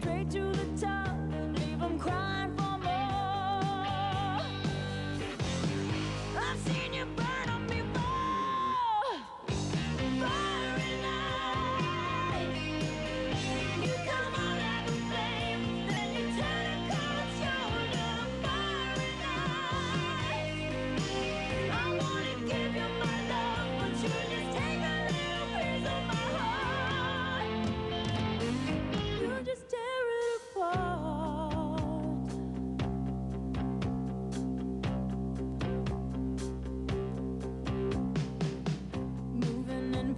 straight to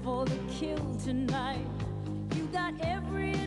for the kill tonight. You got every